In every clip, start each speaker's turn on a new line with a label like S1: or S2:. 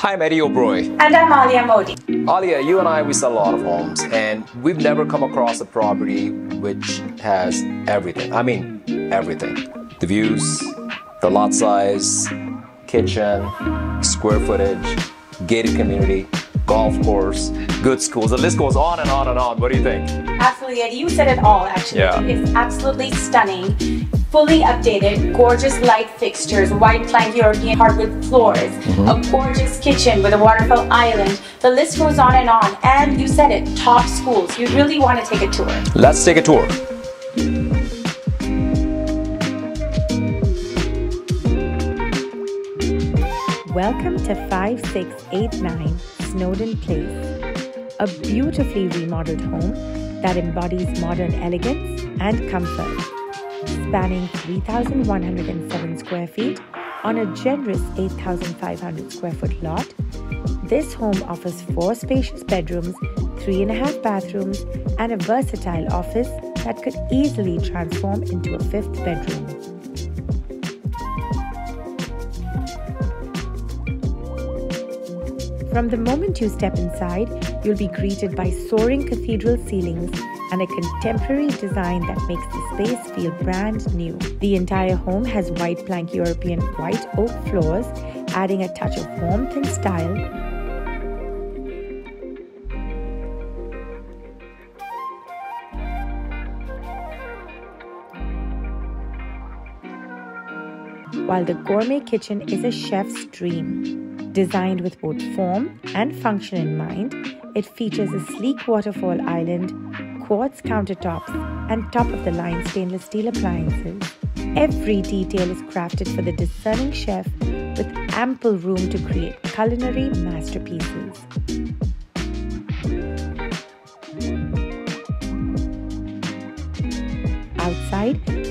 S1: Hi, I'm Eddie Oberoi.
S2: And I'm Aliya Mody.
S1: Aliya, you and I, we sell a lot of homes, and we've never come across a property which has everything. I mean, everything. The views, the lot size, kitchen, square footage, gated community, golf course, good schools. The list goes on and on and on. What do you think?
S2: Absolutely, Eddie. You said it all, actually.
S1: Yeah.
S2: It's absolutely stunning. Fully updated, gorgeous light fixtures, white plank European hardwood floors, a mm-hmm. gorgeous kitchen with a waterfall island. The list goes on and on. And you said it, top schools. You really want to take a tour.
S1: Let's take a tour.
S3: Welcome to 5689 Snowdon Place, a beautifully remodeled home that embodies modern elegance and comfort. Spanning 3,107 square feet on a generous 8,500 square foot lot, this home offers four spacious bedrooms, three and a half bathrooms, and a versatile office that could easily transform into a fifth bedroom. From the moment you step inside, you'll be greeted by soaring cathedral ceilings and a contemporary design that makes the space feel brand new. The entire home has white plank European white oak floors, adding a touch of warmth and style. While the gourmet kitchen is a chef's dream. Designed with both form and function in mind, it features a sleek waterfall island, quartz countertops, and top of the line stainless steel appliances. Every detail is crafted for the discerning chef with ample room to create culinary masterpieces.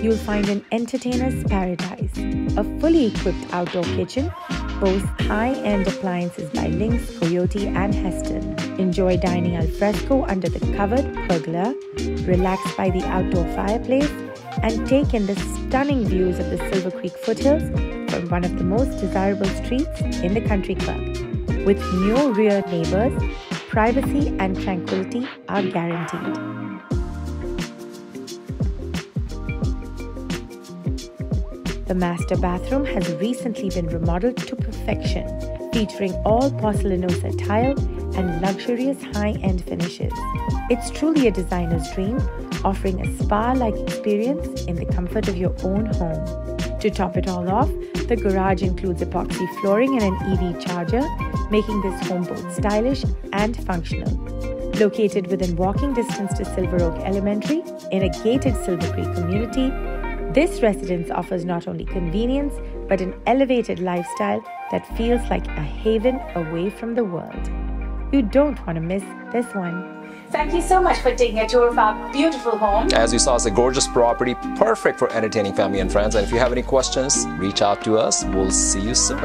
S3: You'll find an entertainer's paradise. A fully equipped outdoor kitchen boasts high-end appliances by Lynx, Coyote, and Hestan. Enjoy dining al fresco under the covered pergola, relax by the outdoor fireplace, and take in the stunning views of the Silver Creek foothills from one of the most desirable streets in the country club. With no rear neighbors, privacy and tranquility are guaranteed. The master bathroom has recently been remodeled to perfection, featuring all porcelanosa tile and luxurious high-end finishes. It's truly a designer's dream, offering a spa-like experience in the comfort of your own home. To top it all off, the garage includes epoxy flooring and an EV charger, making this home both stylish and functional. Located within walking distance to Silver Oak Elementary in a gated Silver Creek community, this residence offers not only convenience, but an elevated lifestyle that feels like a haven away from the world. You don't want to miss this one.
S2: Thank you so much for taking a tour of our beautiful home.
S1: As you saw, it's a gorgeous property, perfect for entertaining family and friends. And if you have any questions, reach out to us. We'll see you soon.